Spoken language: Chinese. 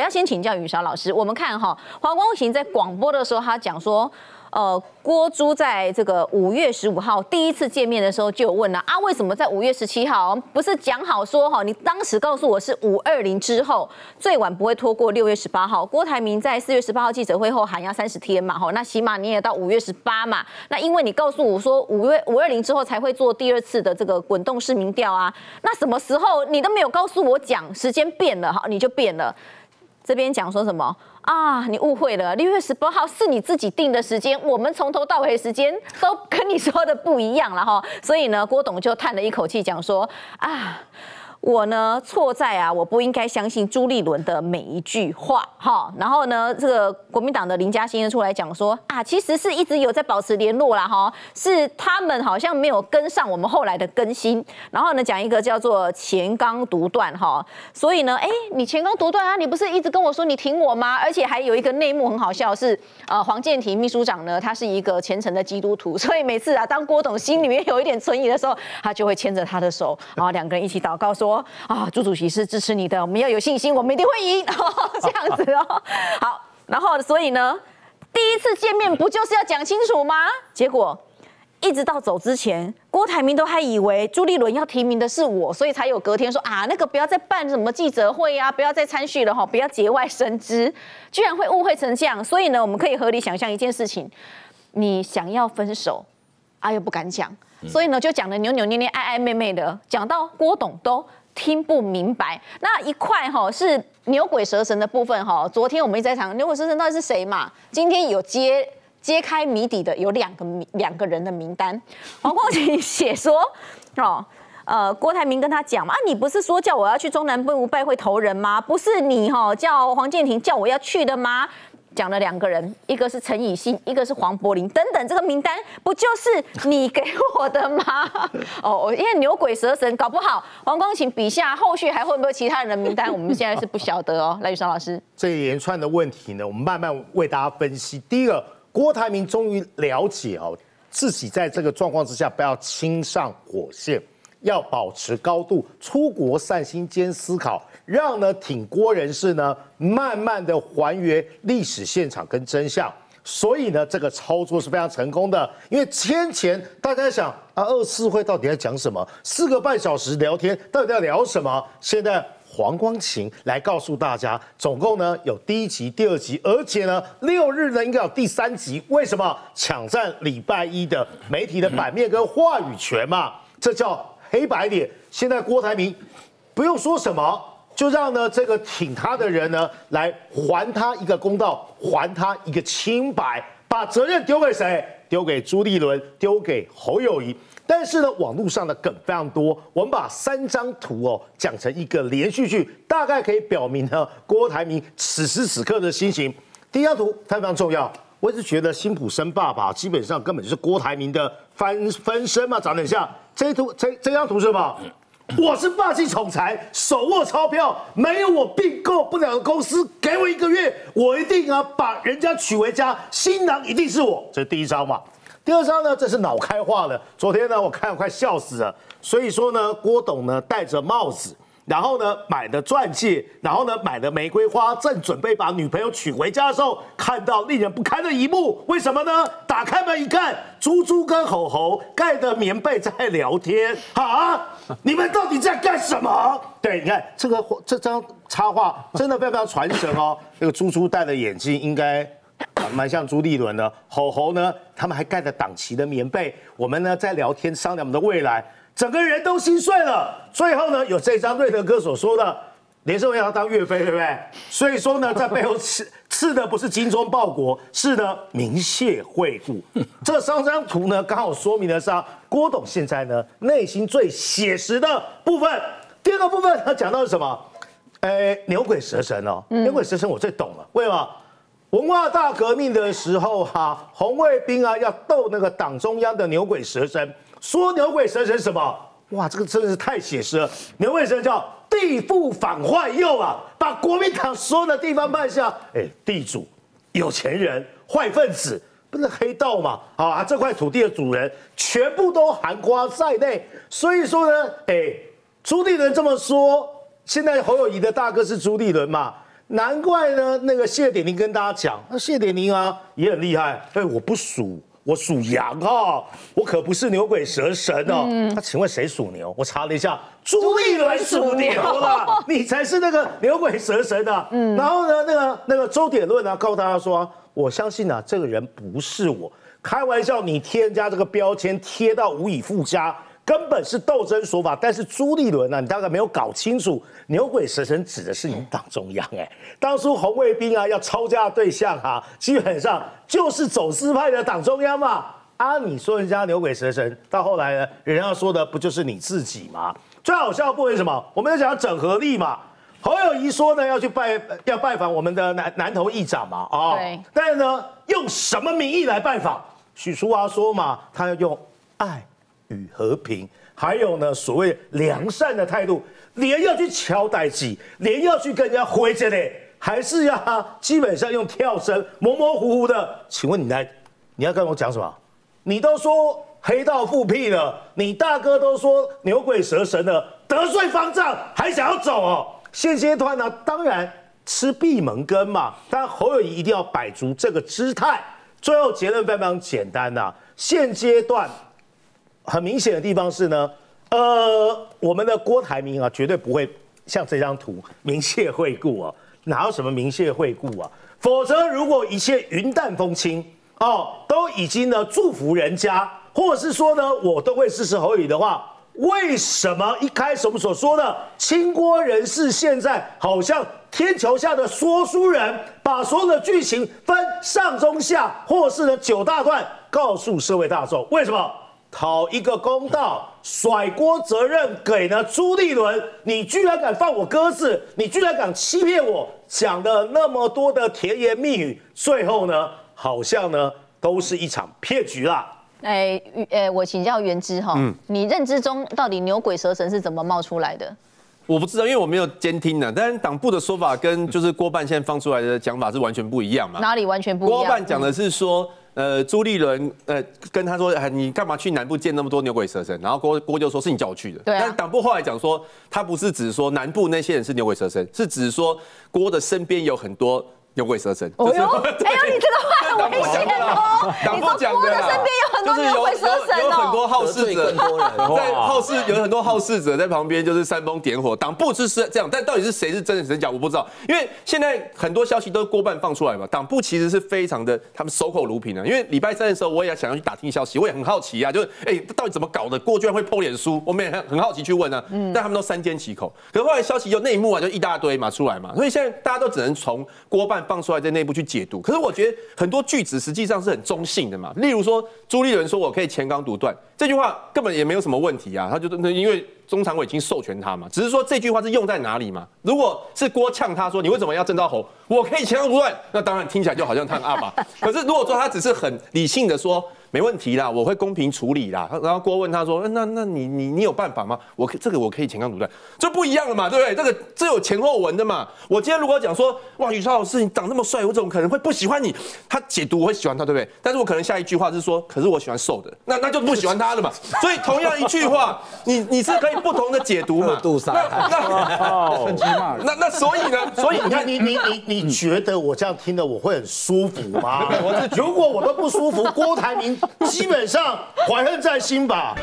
我要先请教雨韶老师，我们看哈，黄光行在广播的时候，他讲说。呃，郭珠在这个五月十五号第一次见面的时候就有问了啊，为什么在五月十七号不是讲好说哈？你当时告诉我是五二零之后最晚不会拖过六月十八号。郭台铭在四月十八号记者会后喊要三十天嘛，哈，那起码你也到五月十八嘛。那因为你告诉我说五月五二零之后才会做第二次的这个滚动式民调啊，那什么时候你都没有告诉我讲时间变了哈，你就变了。这边讲说什么？啊，你误会了，六月十八号是你自己定的时间，我们从头到尾时间都跟你说的不一样了哈，所以呢，郭董就叹了一口气，讲说啊。我呢错在啊，我不应该相信朱立伦的每一句话哈。然后呢，这个国民党的林嘉欣出来讲说啊，其实是一直有在保持联络啦哈，是他们好像没有跟上我们后来的更新。然后呢，讲一个叫做前刚独断哈。所以呢，哎，你前刚独断啊，你不是一直跟我说你挺我吗？而且还有一个内幕很好笑是，呃，黄建庭秘书长呢，他是一个虔诚的基督徒，所以每次啊，当郭董心里面有一点存疑的时候，他就会牵着他的手，然后两个人一起祷告说。说啊，朱主席是支持你的，我们要有信心，我们一定会赢，这样子哦。好，然后所以呢，第一次见面不就是要讲清楚吗？结果一直到走之前，郭台铭都还以为朱立伦要提名的是我，所以才有隔天说啊，那个不要再办什么记者会啊，不要再参叙了哈，不要节外生枝，居然会误会成这样。所以呢，我们可以合理想象一件事情：你想要分手，啊又不敢讲，所以呢就讲的扭扭捏捏、爱爱妹妹的，讲到郭董都。听不明白，那一块哈是牛鬼蛇神的部分哈。昨天我们一直在讲牛鬼蛇神到底是谁嘛？今天有揭揭开谜底的有两个两个人的名单。黄光芹写说哦，呃，郭台铭跟他讲嘛，啊，你不是说叫我要去中南部拜会投人吗？不是你哈叫黄建庭叫我要去的吗？讲了两个人，一个是陈以信，一个是黄柏林，等等，这个名单不就是你给我的吗？哦，因为牛鬼蛇神，搞不好黄光芹笔下后续还会不会其他人的名单？我们现在是不晓得哦。赖宇双老师，这一连串的问题呢，我们慢慢为大家分析。第一个，郭台铭终于了解哦，自己在这个状况之下不要亲上火线，要保持高度，出国散心兼思考。让呢挺郭人士呢，慢慢的还原历史现场跟真相，所以呢这个操作是非常成功的。因为先前大家想啊，二次会到底在讲什么？四个半小时聊天到底要聊什么？现在黄光琴来告诉大家，总共呢有第一集、第二集，而且呢六日呢应该有第三集。为什么抢占礼拜一的媒体的版面跟话语权嘛？这叫黑白脸。现在郭台铭不用说什么。就让呢这个挺他的人呢来还他一个公道，还他一个清白，把责任丢给谁？丢给朱立伦，丢给侯友谊。但是呢，网络上的梗非常多，我们把三张图哦讲成一个连续剧，大概可以表明呢郭台铭此时此刻的心情。第一张图非常重要，我一直觉得辛普森爸爸基本上根本就是郭台铭的分分身嘛，长得像。这图这这张图是什么？我是霸气总裁，手握钞票，没有我并购不了的公司，给我一个月，我一定啊把人家娶回家，新郎一定是我。这是第一张嘛。第二张呢，这是脑开化了。昨天呢，我看快笑死了。所以说呢，郭董呢戴着帽子。然后呢，买的钻戒，然后呢，买的玫瑰花，正准备把女朋友娶回家的时候，看到令人不堪的一幕。为什么呢？打开门一看，猪猪跟吼吼盖的棉被在聊天。啊，你们到底在干什么？对，你看这个这张插画真的非常传神哦。那个猪猪戴的眼镜应该蛮像朱立伦的。吼吼呢，他们还盖着党旗的棉被。我们呢在聊天商量我们的未来。整个人都心碎了。最后呢，有这张瑞德哥所说的，连胜文要当岳飞，对不对？所以说呢，在背后刺刺的不是精忠报国，是呢明谢惠顾。这三张图呢，刚好说明了是郭董现在呢内心最写实的部分。第二个部分他讲到是什么？哎，牛鬼蛇神哦，牛鬼蛇神我最懂了。为什么？文化大革命的时候哈，红卫兵啊要斗那个党中央的牛鬼蛇神。说牛鬼蛇神什么？哇，这个真的是太写实了。牛鬼蛇神叫地富反坏右啊，把国民党所有的地方办下，哎，地主、有钱人、坏分子，不是黑道嘛？啊，这块土地的主人全部都含瓜在内。所以说呢，哎，朱立伦这么说，现在侯友谊的大哥是朱立伦嘛？难怪呢，那个谢点玲跟大家讲，那谢点玲啊也很厉害。哎，我不属，我属羊哦，我可不是牛鬼蛇神哦。那请问谁属牛？我查了一下，朱立伦属牛了，你才是那个牛鬼蛇神啊。嗯，然后呢，那个那个周点论呢，告诉大家说，我相信啊，这个人不是我。开玩笑，你贴人家这个标签贴到无以复加。根本是斗争说法，但是朱立伦呢，你大概没有搞清楚，牛鬼蛇神指的是你党中央哎。当初红卫兵啊要抄家的对象哈，基本上就是走私派的党中央嘛。啊，你说人家牛鬼蛇神，到后来呢，人家说的不就是你自己吗？最好笑的部分是什么？我们在讲整合力嘛。侯友谊说呢要去拜要拜访我们的南南投议长嘛啊，但是呢用什么名义来拜访？许淑华说嘛，他要用爱。与和平，还有呢，所谓良善的态度，连要去敲代机，连要去跟人家回着嘞，还是要基本上用跳绳，模模糊糊的。请问你来，你要跟我讲什么？你都说黑道复辟了，你大哥都说牛鬼蛇神了，得罪方丈还想要走哦？现阶段呢，当然吃闭门羹嘛。但侯友谊一定要摆足这个姿态。最后结论非常简单呐，现阶段。很明显的地方是呢，呃，我们的郭台铭啊，绝对不会像这张图明谢惠顾啊，哪有什么明谢惠顾啊？否则，如果一切云淡风轻哦，都已经呢祝福人家，或者是说呢，我都会支持侯宇的话，为什么一开始我们所说的清郭人士现在好像天桥下的说书人，把所有的剧情分上中下，或是呢九大段告诉社会大众？为什么？讨一个公道，甩锅责任给呢朱立伦，你居然敢放我鸽子，你居然敢欺骗我，讲的那么多的甜言蜜语，最后呢，好像呢都是一场骗局啦。哎，呃，我请教袁之哈，你认知中到底牛鬼蛇神是怎么冒出来的？我不知道，因为我没有监听呢。但是党部的说法跟就是郭办现在放出来的讲法是完全不一样嘛？哪里完全不一样？郭办讲的是说。呃，朱立伦呃跟他说，你干嘛去南部见那么多牛鬼蛇神？然后郭郭就说是你叫我去的。对。但党部后来讲说，他不是指说南部那些人是牛鬼蛇神，是指说郭的身边有很多。牛鬼蛇神，哎呦，哎呦，你这个话很危险哦！你说郭的身边有很多牛鬼蛇神哦，有很多好事者在好事，有很多好事者在旁边就是煽风点火。党部是是这样，但到底是谁是真的真假，我不知道。因为现在很多消息都是锅半放出来嘛，党部其实是非常的，他们守口如瓶的。因为礼拜三的时候，我也想要去打听消息，我也很好奇啊，就是哎，到底怎么搞的？郭居然会剖脸书，我们也很很好奇去问啊。嗯，但他们都三缄其口。可是后来消息就内幕啊，就一大堆嘛出来嘛，所以现在大家都只能从郭办。放出来在内部去解读，可是我觉得很多句子实际上是很中性的嘛。例如说，朱立伦说我可以前刚独断，这句话根本也没有什么问题啊。他就那因为中常委已经授权他嘛，只是说这句话是用在哪里嘛？如果是郭呛他说你为什么要征召侯，我可以前刚独断，那当然听起来就好像他很阿爸。可是如果说他只是很理性的说。没问题啦，我会公平处理啦。然后郭问他说：“那那你你你有办法吗？我这个我可以前刚独断，这不一样了嘛，对不对？这个这有前后文的嘛。我今天如果讲说，哇，宇超老师你长那么帅，我怎么可能会不喜欢你？他解读我会喜欢他，对不对？但是我可能下一句话是说，可是我喜欢瘦的，那那就不喜欢他了嘛。所以同样一句话，你你是可以不同的解读嘛。那那那那所以呢？所以你看，你你你你觉得我这样听的我会很舒服吗？我是如果我都不舒服，郭台铭。基本上怀恨在心吧。